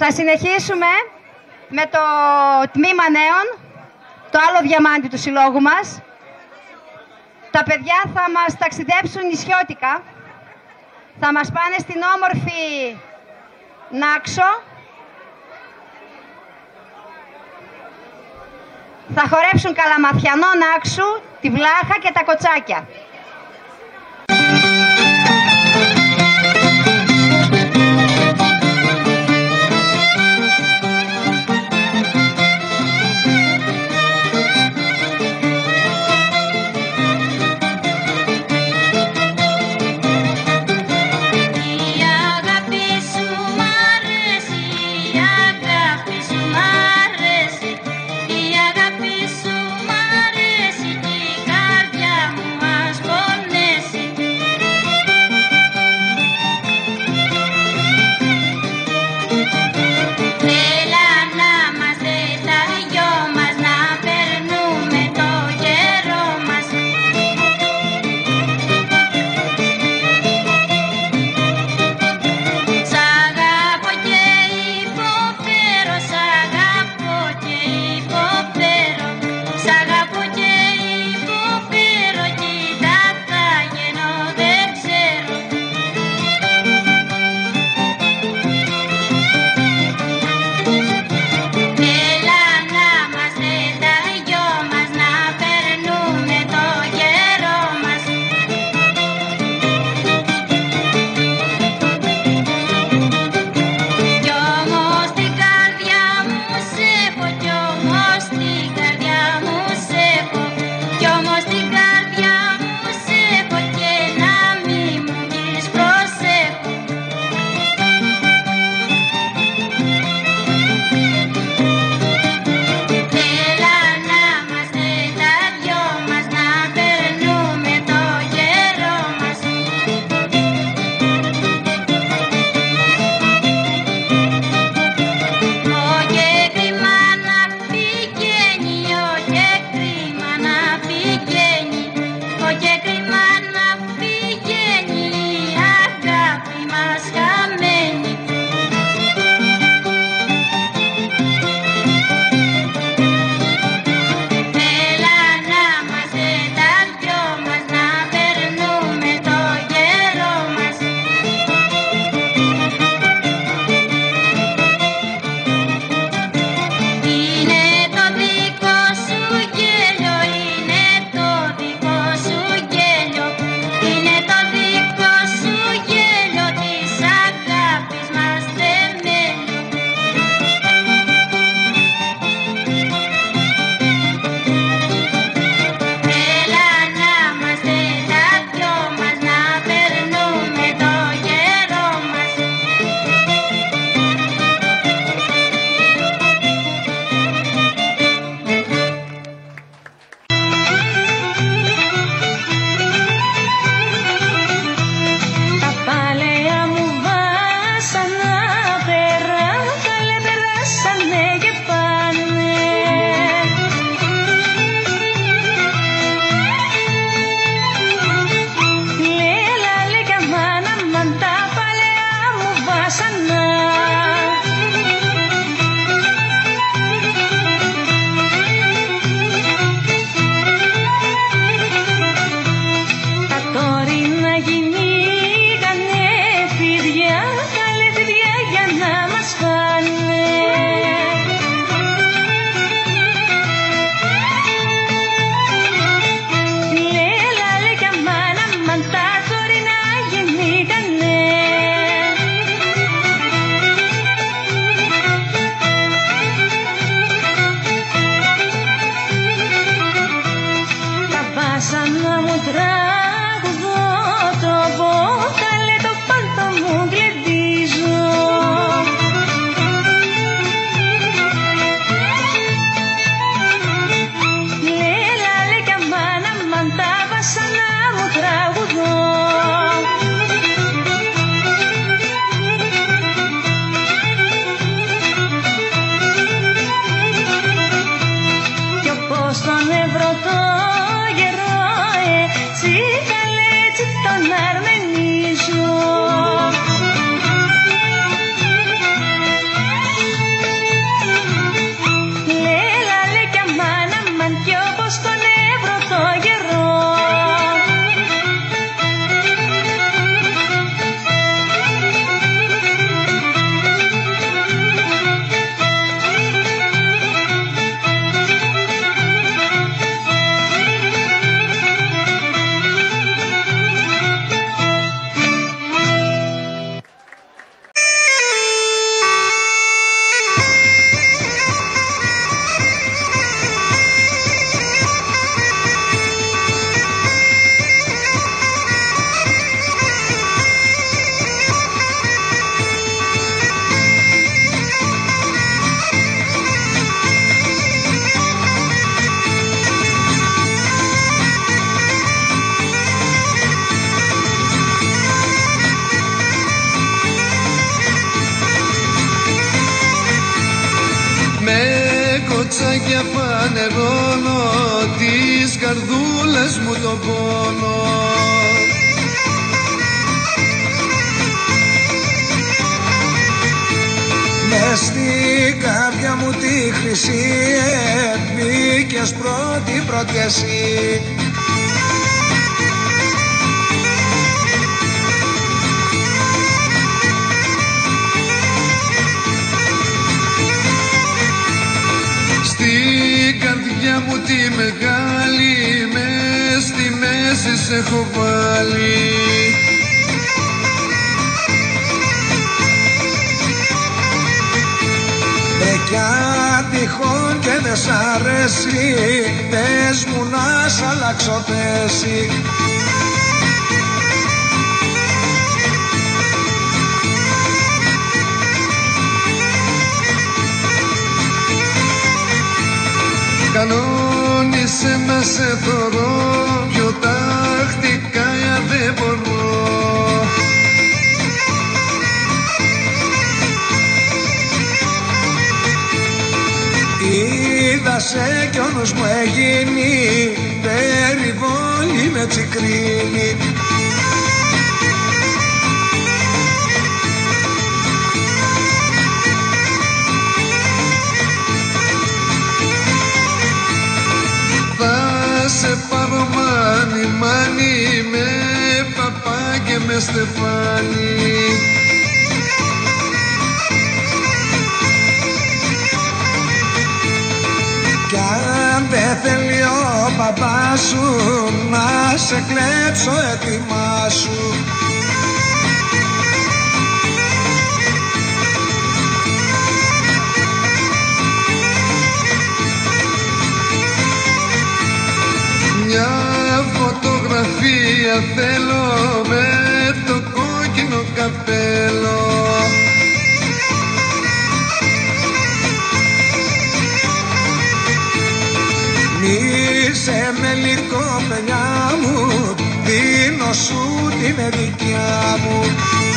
Θα συνεχίσουμε με το τμήμα νέων, το άλλο διαμάντι του συλλόγου μας. Τα παιδιά θα μας ταξιδέψουν νησιώτικα. Θα μας πάνε στην όμορφη Νάξο. Θα χορέψουν καλαμαθιανό Νάξου, τη Βλάχα και τα κοτσάκια. doesn't matter. Κορτσάκια φανερώνω Τις καρδούλες μου το πόνο. Μες στην καρδιά μου τη χρυσή μπήκες πρώτη πρώτη εσύ τη μεγάλη Μες στη μέση σε έχω βάλει. Βρε κι αν τυχόν και δεν σ' αρέσει Πες μου να σ' αλλάξω θέση Κανόνισε να σε θωρώ Πιο τακτικά δεν μπορώ. Είδα σε κι όνος μου έγινε Περιβόλη με τσικρίνη με στεφάνι Κι αν δεν θέλει ο παπάς σου Να σε κλέψω έτοιμά σου Μια φωτογραφία θέλω Με Σε με λίγο παιδιά μου, δίνω σου την δικιά μου.